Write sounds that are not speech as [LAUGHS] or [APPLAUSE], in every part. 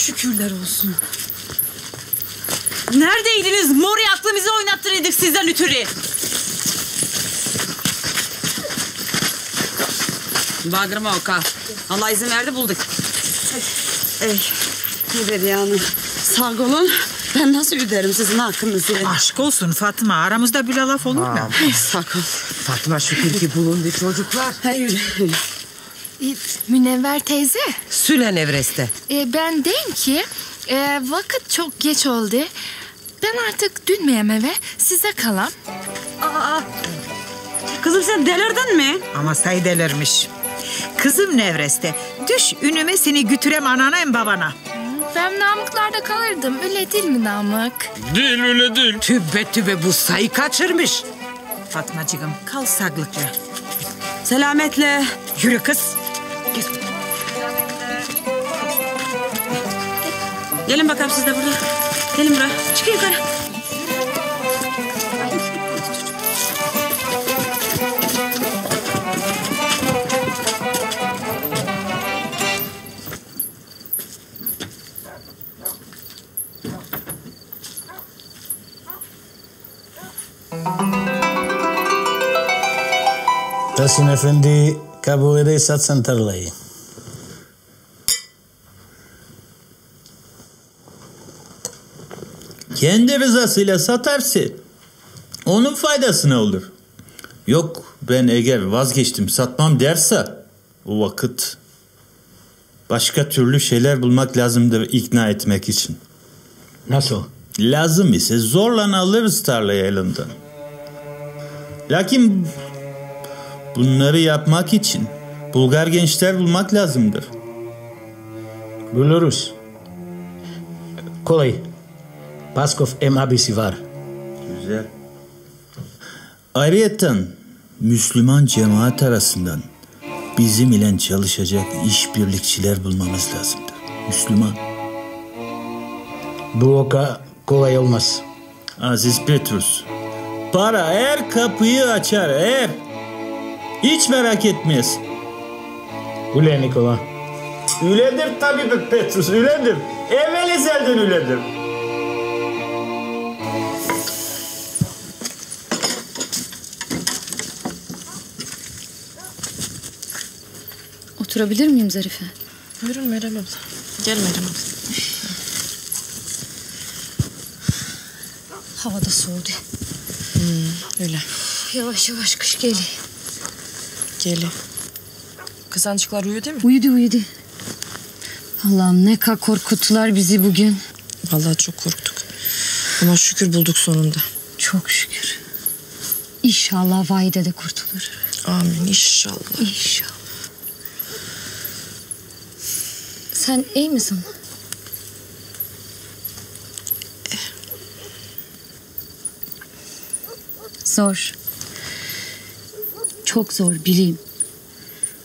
Şükürler olsun. Neredeydiniz? Mori aklımızı oynattırıydık sizden ötürü. Bağırma Oka. Allah izin verdi bulduk. Ey Müderiye Hanım. Sağ olun. Ben nasıl öderim sizin hakkınızı? Aşk olsun Fatma aramızda bir laf olur mu? Sağ ol. Fatma şükür ki bulundu çocuklar. Hayır. E, Münevver teyze, Sülen Everest'te. e, ben deyim ki e, vakit çok geç oldu. Ben artık dönmeyeyim eve, size kalam. Kızım sen delirdin mi? Ama say delirmiş. Kızım Nevres'te. Düş ünüme seni götürem anana hem babana. Ben Namıklar'da kalırdım, öyle değil mi Namık? Değil öyle değil. Tübe tübe bu sayı kaçırmış. Fatmacığım kal sağlıklı. Selametle. Yürü kız. Gelin bakalım siz de burada. Gelin buraya. Çıkın yukarı. Tahsin Efendi kabul ede satsan tarlayı. Kendi rızasıyla satarsa onun faydasına olur. Yok ben eğer vazgeçtim satmam derse o vakit başka türlü şeyler bulmak lazımdır ikna etmek için. Nasıl? Lazım ise zorla alırız tarlayı elinden. Lakin bunları yapmak için Bulgar gençler bulmak lazımdır. Buluruz. Kolay. Paskov em abisi var. Güzel. Ayrıyeten Müslüman cemaat arasından bizim ile çalışacak işbirlikçiler bulmamız lazımdır. Müslüman. Bu oka kolay olmaz. Aziz Petrus. Para her kapıyı açar eğer. Hiç merak etmeyiz. Ule Nikola. Üledir tabii Petrus üledir. Evvel ezelden üledir. Oturabilir miyim Zarife? Buyurun Meryem abla. Gel Meryem abla. Hava da soğudu. Öyle. Yavaş yavaş kış geliyor. Geli. Kızancıklar değil mi? Uyudu uyudu. Allah'ım ne kadar korkuttular bizi bugün. Vallahi çok korktuk. Ama şükür bulduk sonunda. Çok şükür. İnşallah Vahide de kurtulur. Amin inşallah. İnşallah. Sen iyi misin? Zor. Çok zor bileyim.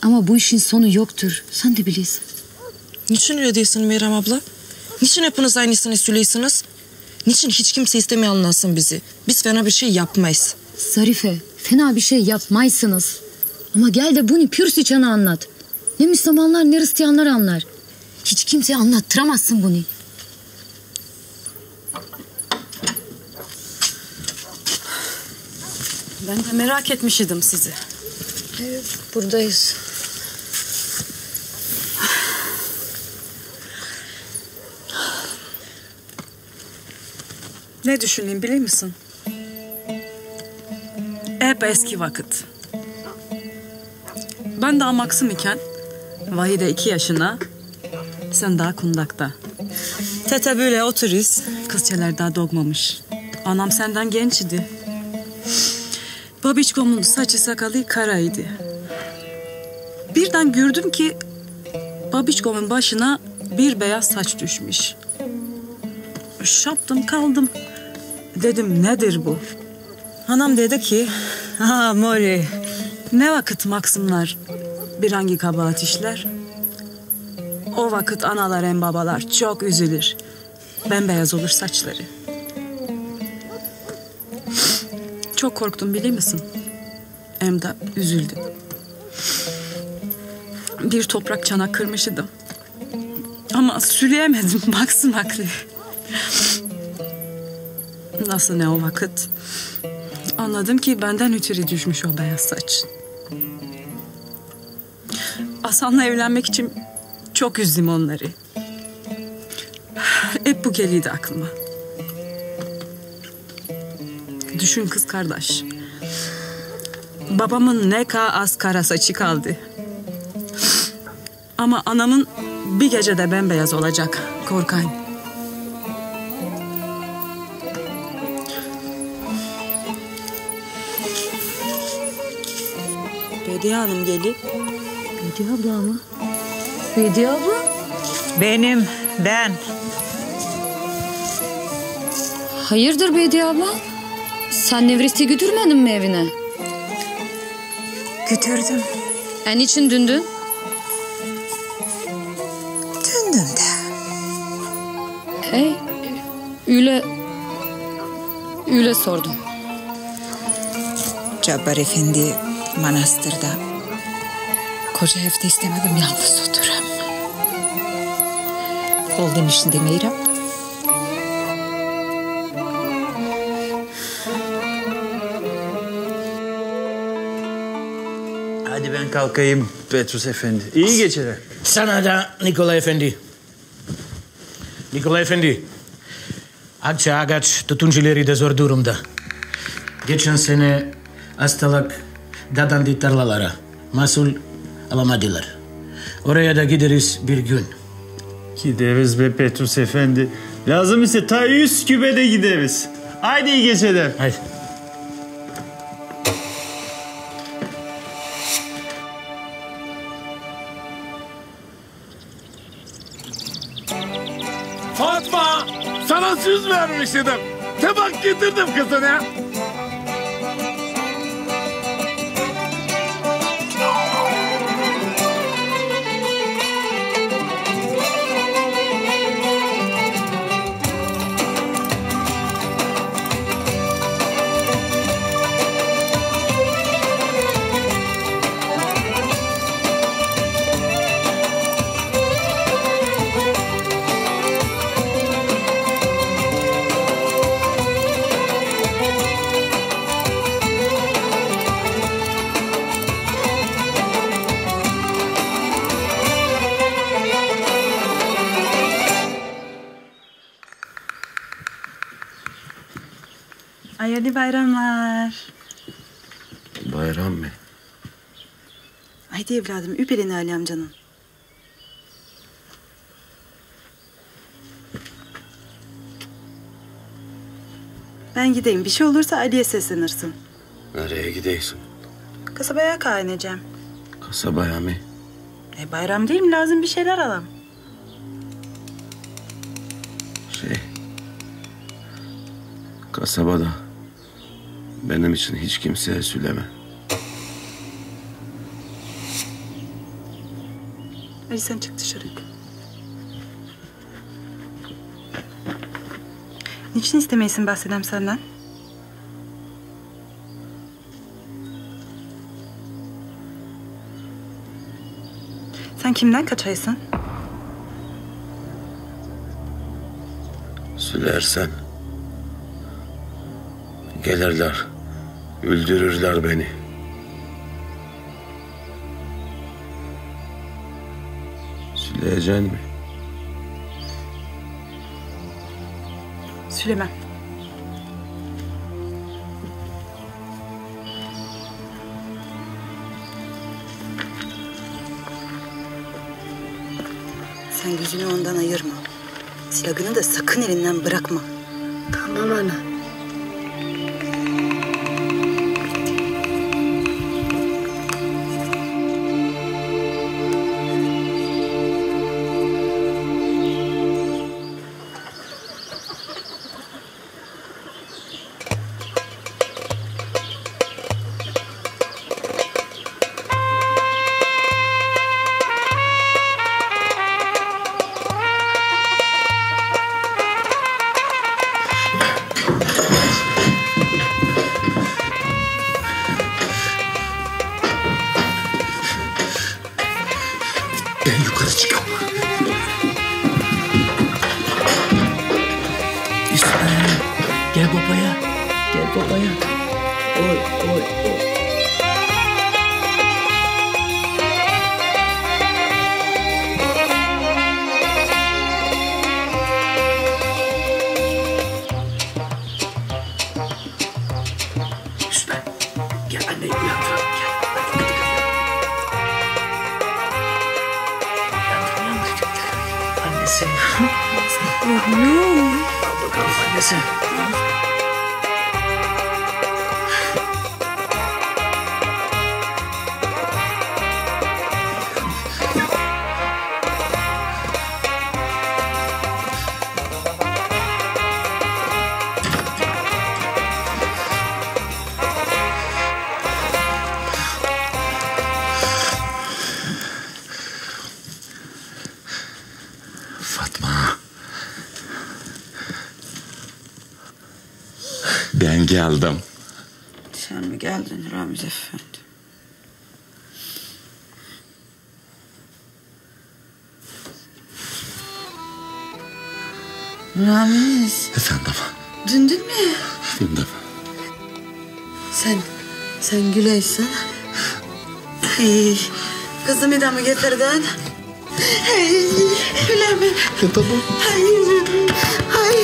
Ama bu işin sonu yoktur. Sen de biliyorsun. Niçin öyle değilsin Meryem abla? Niçin hepiniz aynısını söylüyorsunuz? Niçin hiç kimse istemiyor anlasın bizi? Biz fena bir şey yapmayız. Zarife, fena bir şey yapmaysınız. Ama gel de bunu pür sıçana anlat. Ne Müslümanlar ne Hristiyanlar anlar. Hiç kimseye anlattıramazsın bunu. Ben de merak etmişidim sizi. Buradayız. Ne düşüneyim biliyor musun? Hep eski vakit. Ben daha maksım iken Vahide iki yaşına sen daha kundakta. Tete böyle oturuz. Kızçeler daha doğmamış. Anam senden genç idi. Babiçkomun saçı sakalı karaydı. Birden gördüm ki Babiçkomun başına bir beyaz saç düşmüş. Şaptım kaldım. Dedim nedir bu? Anam dedi ki ha Mori ne vakit maksımlar bir hangi kabahat işler? O vakit analar hem babalar çok üzülür. Bembeyaz olur saçları. Çok korktum biliyor musun? Hem de üzüldüm. Bir toprak çanak kırmış idim. Ama söyleyemedim. [LAUGHS] Baksın haklı. Nasıl ne o vakit? Anladım ki benden ötürü düşmüş o beyaz saç. Hasan'la evlenmek için çok üzdüm onları. [SIGHS] Hep bu geliydi aklıma. Düşün kız kardeş. Babamın ne kadar az kara saçı kaldı. Ama anamın bir gecede bembeyaz olacak. Korkayım. Bediye Hanım geli. Bediye abla mı? Bediye abla? Benim, ben. Hayırdır Bediye abla? Sen Nevristi götürmedin mi evine? Götürdüm. En için dündün? Döndüm de. Ey, öyle... Öyle sordum. Cabbar Efendi manastırda. Koca evde istemedim yalnız oturam. Oldun işinde Meyrem. Kalkayım Petrus Efendi. İyi geceler. Sana da Nikola Efendi. Nikola Efendi. Akça ağaç tutuncuları da zor durumda. Geçen sene hastalık dadandı tarlalara. Masul alamadılar. Oraya da gideriz bir gün. Gideriz be Petrus Efendi. Lazım ise ta Üsküp'e de gideriz. Haydi iyi geceler. Hadi. Sana söz vermiştim. Te bak getirdim kızını. Hayırlı bayramlar. Bayram mı? Haydi evladım üp elini Ali amcanın. Ben gideyim. Bir şey olursa Ali'ye seslenirsin. Nereye gidiyorsun? Kasabaya kaynayacağım. Kasabaya mı? E bayram değil mi? Lazım bir şeyler alalım. Şey... Kasabada benim için hiç kimseye söyleme. Ali sen çık dışarı. Niçin istemeysin bahsedem senden? Sen kimden kaçaysın? Söylersen gelirler, öldürürler beni. Söyleyeceksin mi? Söylemem. Sen gözünü ondan ayırma. Silahını da sakın elinden bırakma. Tamam ana. Fatma. Ben geldim. Sen mi geldin Ramiz Efendi? Ramiz, Efendim. dündün mü? Dindim. Sen, sen Güleysen. Ay, kızımı da mı getirdin? Ay, Gülemem. tamam. Ay, ay.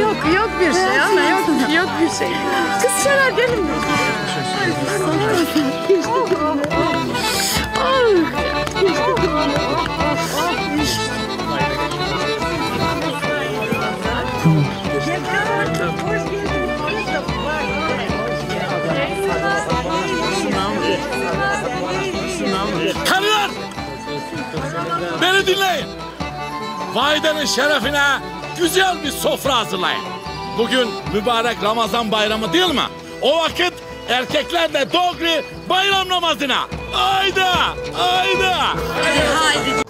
Yok yok bir şey ama yok yok bir şey. Kız Şener benim. Karılar! Validenin şerefine güzel bir sofra hazırlayın. Bugün mübarek Ramazan bayramı değil mi? O vakit erkekler de dogri bayram namazına. Hayda! Hayda! Haydi